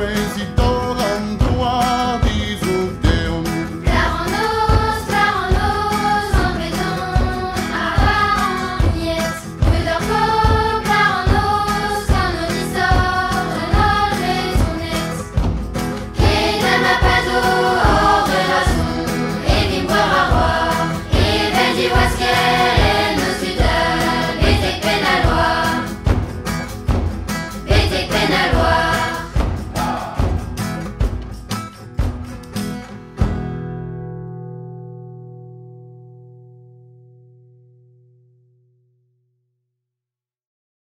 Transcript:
crazy dog. Então